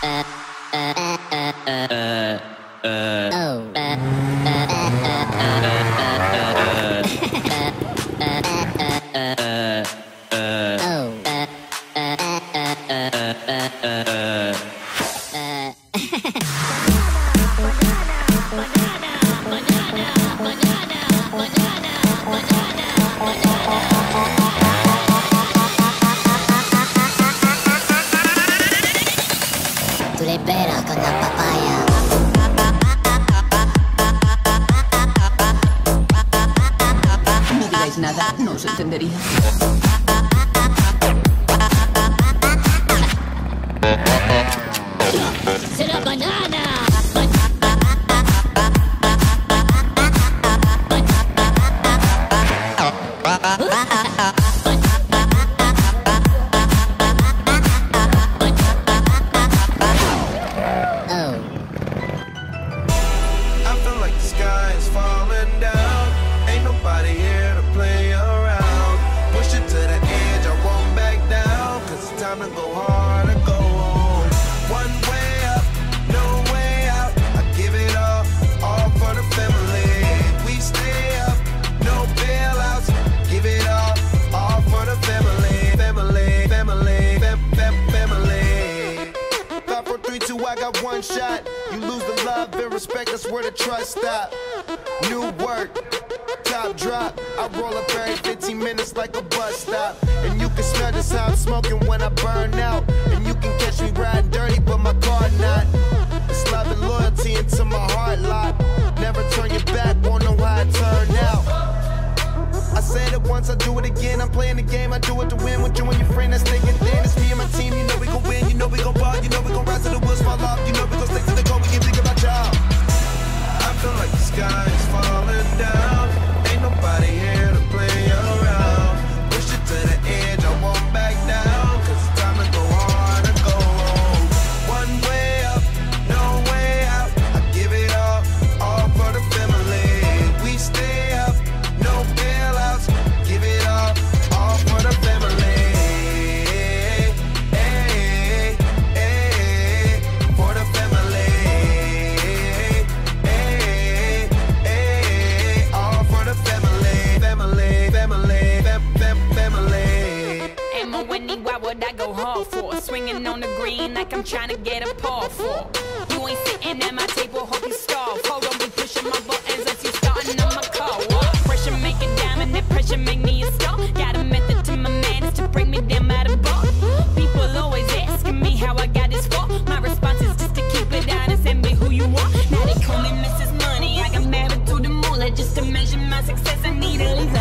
Tú oh. le oh. oh. Con la papaya. No digáis nada, no os entendería. I got one shot. You lose the love and respect, that's where the trust stop. New work, top drop. I roll up every 15 minutes like a bus stop. And you can smell just how I'm smoking when I burn out. And you can catch me riding dirty, but my car not. It's love and loyalty into my heart lot. Never turn your back, won't know how it turned out. I said it once, I do it again. I'm playing the game, I do it to win. With you and sky hard for. Swinging on the green like I'm trying to get a paw for. You ain't sitting at my table, hope you starve. Hold on, be pushing my buttons as you starting on my car. Pressure make a diamond, that pressure make me a star. Got a method to my madness to bring me down out of bar. People always asking me how I got this far. My response is just to keep it honest and be who you are. Now they call me Mrs. Money, I got married to the moolah just to measure my success. I need at least